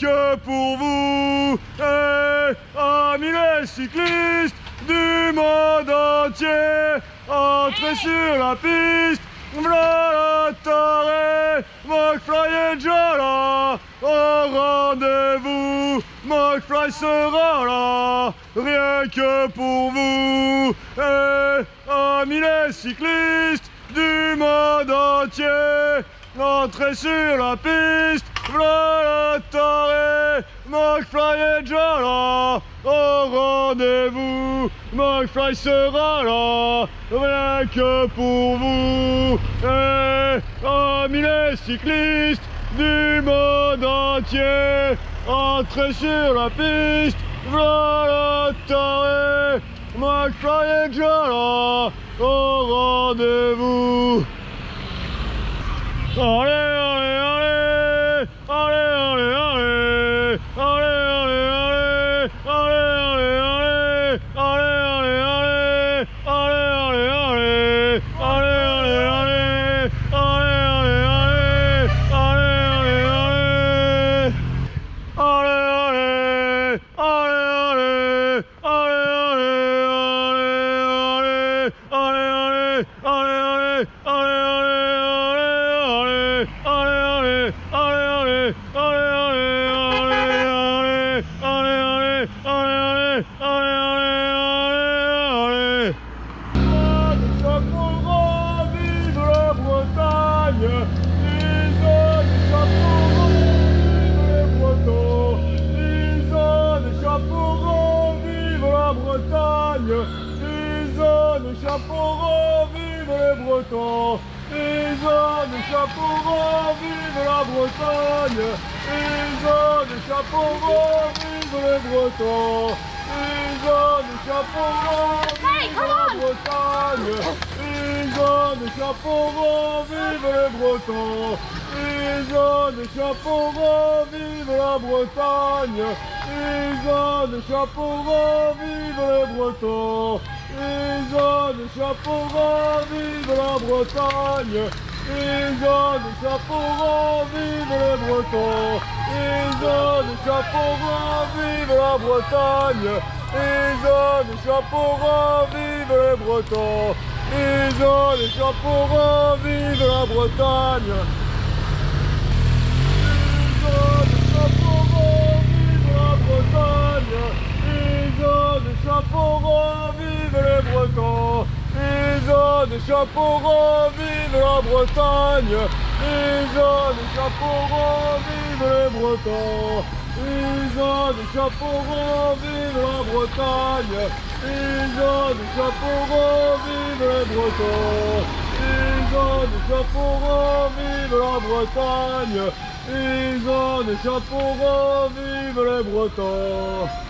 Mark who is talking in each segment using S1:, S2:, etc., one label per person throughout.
S1: que pour vous. Et amis les cyclistes du monde entier, entrez sur la piste, voilà taré, McFly déjà là, au rendez-vous, McFly sera là, rien que pour vous. Et amis les cyclistes du monde entier, entrez sur la piste, voilà taré, McFly est déjà au rendez-vous, McFly sera là, rien que pour vous. Et amis les cyclistes du monde entier, entrez sur la piste, voilà taré, McFly est déjà là, au rendez-vous. Allez, Des chapeaux, vive les Bretons, Lisa des chapeaux, vive la Bretagne, Lisa des chapeaux, vive les Bretons, Lisa des chapeaux, vive la Bretagne. Ils ont des chapeaux ronds, vive les Bretons. Ils ont des chapeaux ronds, vive la Bretagne. Ils ont des chapeaux ronds, vive les Bretons Ils ont des chapeaux ronds, vive la Bretagne. Ils ont des chapeaux ronds, vive les Bretons. Ils ont des chapeaux ronds, vive la Bretagne. Ils ont des chapeaux ronds, vive les Bretons. Ils ont les chapeaux ronds, vive la Bretagne. Ils ont des chapeaux ronds, vive la Bretagne des chapeaux ronds, vive les Bretons Ils ont des chapeaux ronds, vive la Bretagne Ils ont des chapeaux ronds, vive les Bretons Ils ont des chapeaux ronds, vive la Bretagne Ils ont des chapeaux ronds, vive les Bretons Ils ont des chapeaux ronds, vive la Bretagne Ils ont des chapeaux vive les Bretons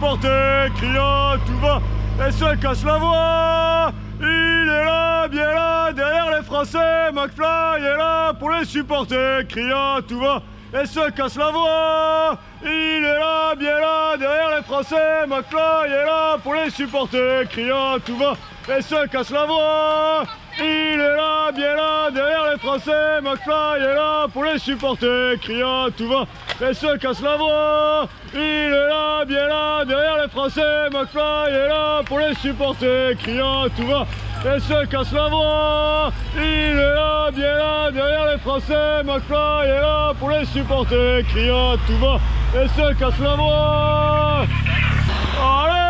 S1: supporter, criant tout va et se casse la voix. Il est là, bien là, derrière les Français, McFly est là pour les supporter, criant tout va et se casse la voix. Il est là, bien là, derrière les Français, McFly est là pour les supporter, criant tout va et se casse la voix. Il est là, bien là, derrière les Français, McFly est là pour les supporter, criant tout va et se casse la voix. Il est là, bien là, derrière les Français, McFly est là pour les supporter, criant tout va et se casse la voix. Il est là, bien là, derrière les Français, McFly est là pour les supporter, criant tout va et se casse la voix. Allez,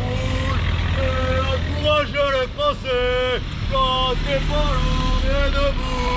S1: rouge et euh, encouragez les Français quand des poids lourds et debout.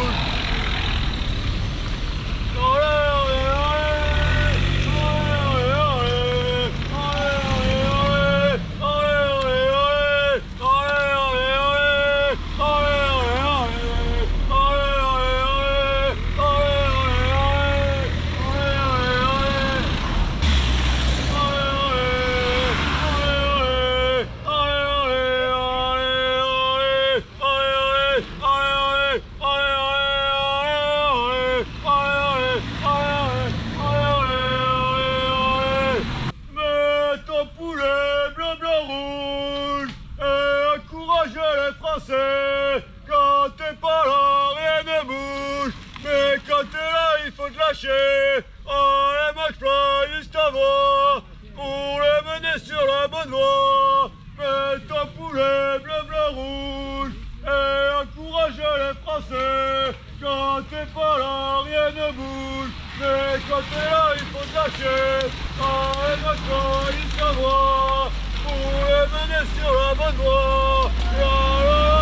S1: faut te lâcher. Oh, Allez, McFly, juste avant, pour les mener sur la bonne voie. Mets ton poulet bleu, bleu, rouge, et encourage les Français. Quand t'es pas là, rien ne bouge. Mais quand t'es là, il faut te lâcher. Oh, Allez, McFly, juste avant, pour les mener sur la bonne voie.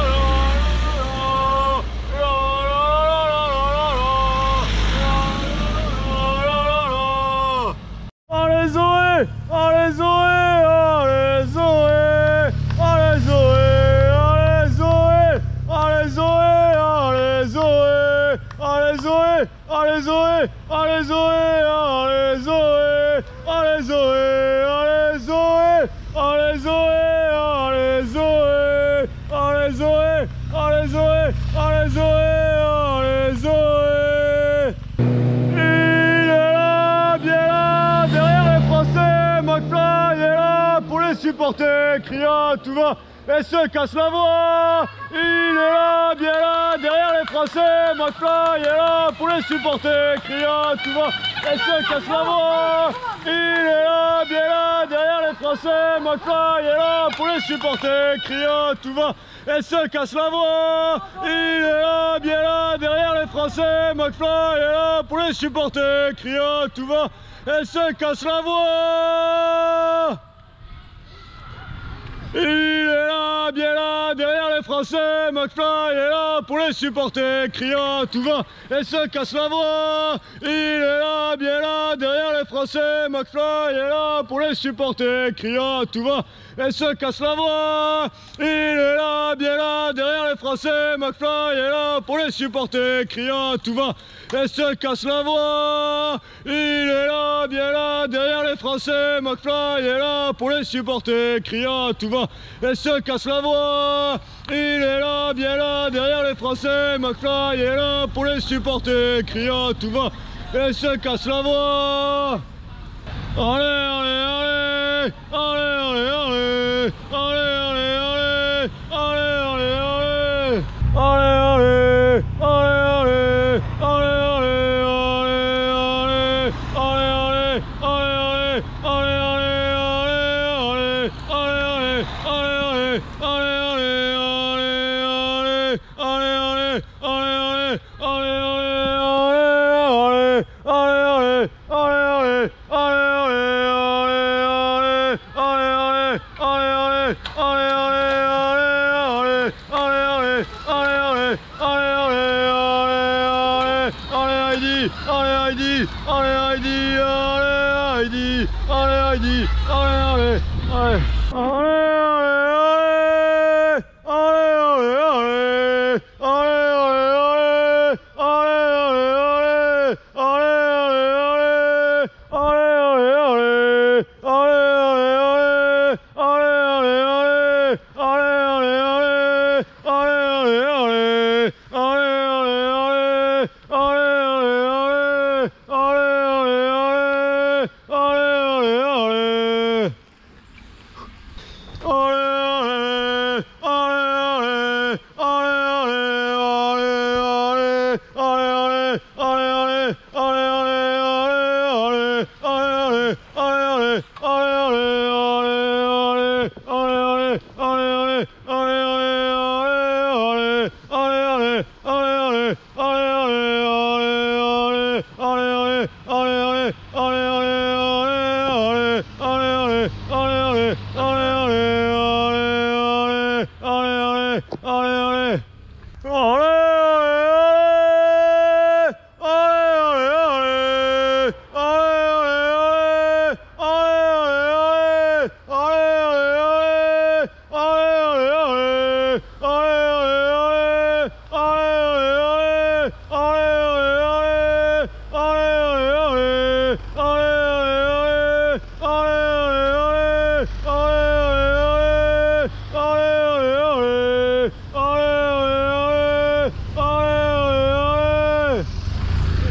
S1: Supporter, criant tout va et se casse la voix. Il est là, bien là, derrière les Français, McFly est là pour les supporter, criant tout va et se casse la voix. Il est là, bien là, derrière les Français, McFly est là pour les supporter, criant tout va et se casse la voix. Il est là, bien là, derrière les Français, McFly est là pour les supporter, criant tout va et se casse la voix. Il est là, bien là, derrière les Français, McFly est là pour les supporter, criant tout va et se casse la voix. Il est là, bien là, derrière les Français, McFly est là pour les supporter, criant tout va et se casse la voix. Français, McFly est là pour les supporter, criant tout va et se casse la voix. Il est là, bien là, derrière les Français, McFly est là pour les supporter, criant tout va et se casse la voix. Il est là, bien là, derrière les Français, McFly est là pour les supporter, criant tout va et se casse la voix. Allez, allez, allez, allez, Allez Heidi, allez Heidi, allez Heidi, allez, allez, allez, れあれ。